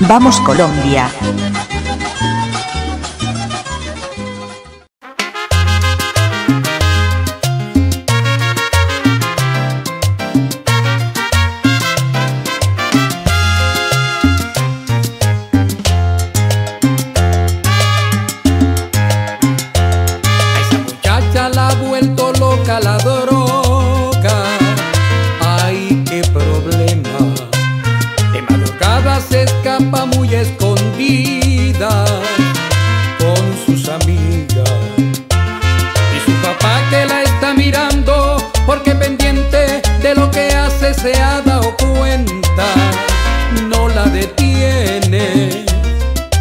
Vamos Colombia. muy escondida con sus amigas. Y su papá que la está mirando porque pendiente de lo que hace se ha dado cuenta. No la detiene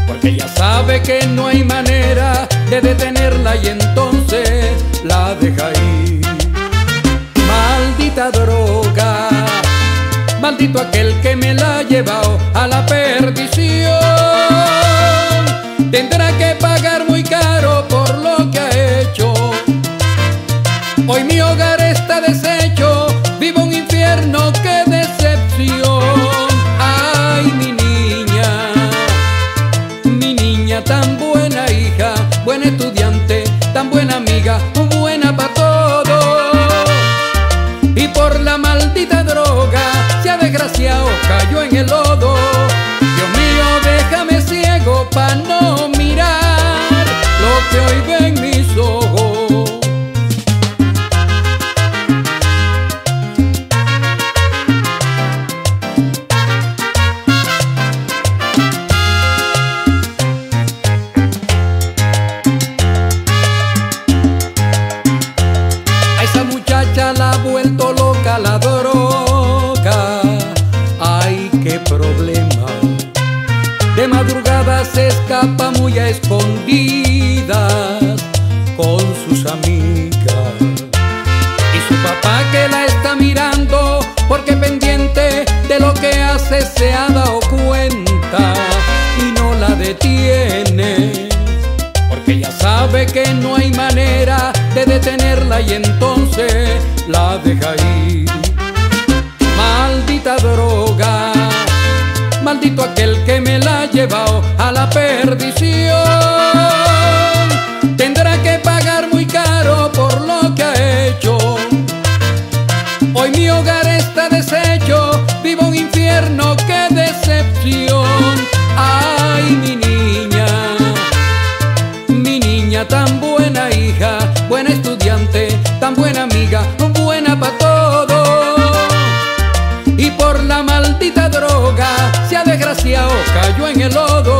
porque ella sabe que no hay manera de detenerla y entonces la deja ir. Maldita droga maldito aquel que me la lleva a la perdición. Tendrá que pagar muy caro por lo que ha hecho. Hoy mi hogar está deshecho, vivo un infierno, qué decepción. Ay, mi niña, mi niña tan buena hija, buena estudiante, tan buena amiga, buena para todo. Y por la maldita droga se ha desgraciado, cayó en el ojo. se escapa muy a escondidas con sus amigas. Y su papá que la está mirando porque pendiente de lo que hace se ha dado cuenta y no la detiene. Porque ella sabe que no hay manera de detenerla y entonces la deja ir. Maldita droga, maldito aquel que me la lleva la perdición. Tendrá que pagar muy caro por lo que ha hecho. Hoy mi hogar está deshecho, vivo un infierno, qué decepción. Ay, mi niña, mi niña tan buena hija, buena estudiante, tan buena amiga, buena para todo. Y por la se ha desgraciado, cayó en el lodo.